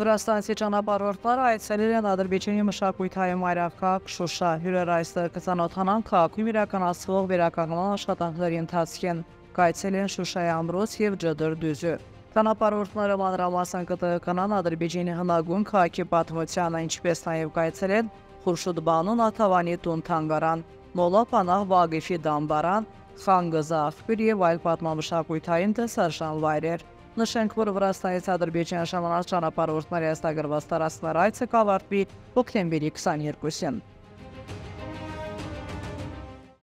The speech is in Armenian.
Վրաստանցի ճանապարհորդները այցելել են Ադրբեջանի մշակութային մայրաքաղաք Շուշա։ Հյուրերը այստեղ կծանոթանան քաղաքում իրականացվող վերականգնման աշխատանքների ընթացքին, կայցելեն Շուշայի ամրոց եւ Ջդր դյուզը։ Ճանապարհորդները մանրամասն կտեղականան Ադրբեջանի հնագույն քաղաքի պատմությանը, ինչպես նաև կայցելեն Խուրշուդբանու Նաթավանի տուն թանգարան, Մոլա Պանահ Վագիֆի դամբարան, Խանգզա աղբյուր եւ այլ պատմամշակութային տեսարժան վայրեր։ Նշենք, որ Վրաստանից Ադրբեջան ժամանակ ճանապարհորդների աստագրված տարածքներ այցը կավարտվի հոկտեմբերի 22-ին։